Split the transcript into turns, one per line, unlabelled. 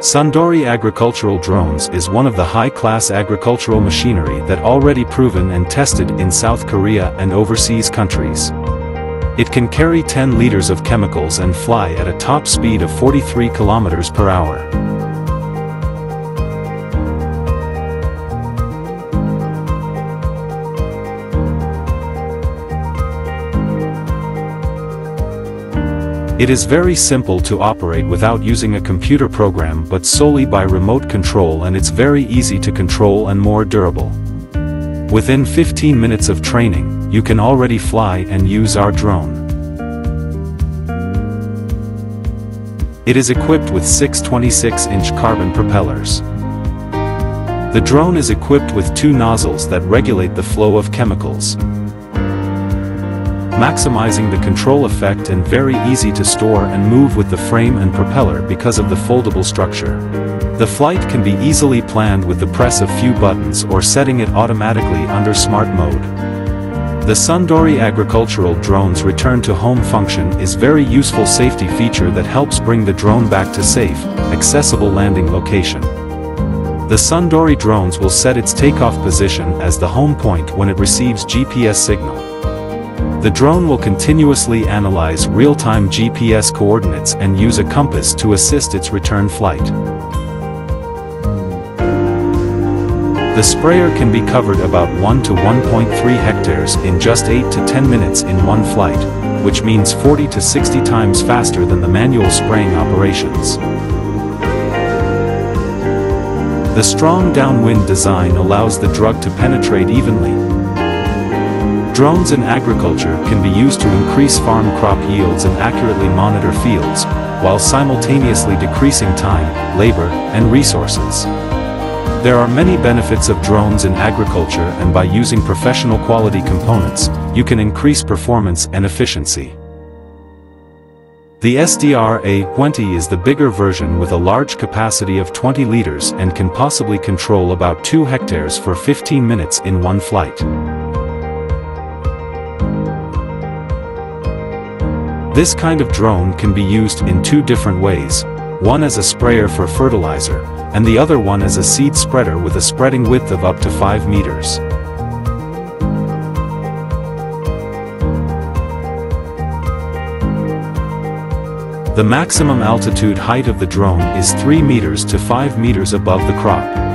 Sundori Agricultural Drones is one of the high-class agricultural machinery that already proven and tested in South Korea and overseas countries. It can carry 10 liters of chemicals and fly at a top speed of 43 kilometers per hour. It is very simple to operate without using a computer program but solely by remote control and it's very easy to control and more durable. Within 15 minutes of training, you can already fly and use our drone. It is equipped with six 26-inch carbon propellers. The drone is equipped with two nozzles that regulate the flow of chemicals maximizing the control effect and very easy to store and move with the frame and propeller because of the foldable structure. The flight can be easily planned with the press of few buttons or setting it automatically under smart mode. The Sundori agricultural drone's return to home function is very useful safety feature that helps bring the drone back to safe, accessible landing location. The Sundori drones will set its takeoff position as the home point when it receives GPS signal. The drone will continuously analyze real-time GPS coordinates and use a compass to assist its return flight. The sprayer can be covered about 1 to 1.3 hectares in just 8 to 10 minutes in one flight, which means 40 to 60 times faster than the manual spraying operations. The strong downwind design allows the drug to penetrate evenly, Drones in agriculture can be used to increase farm crop yields and accurately monitor fields, while simultaneously decreasing time, labor, and resources. There are many benefits of drones in agriculture and by using professional quality components, you can increase performance and efficiency. The SDR A20 is the bigger version with a large capacity of 20 liters and can possibly control about 2 hectares for 15 minutes in one flight. This kind of drone can be used in two different ways, one as a sprayer for fertilizer, and the other one as a seed spreader with a spreading width of up to 5 meters. The maximum altitude height of the drone is 3 meters to 5 meters above the crop.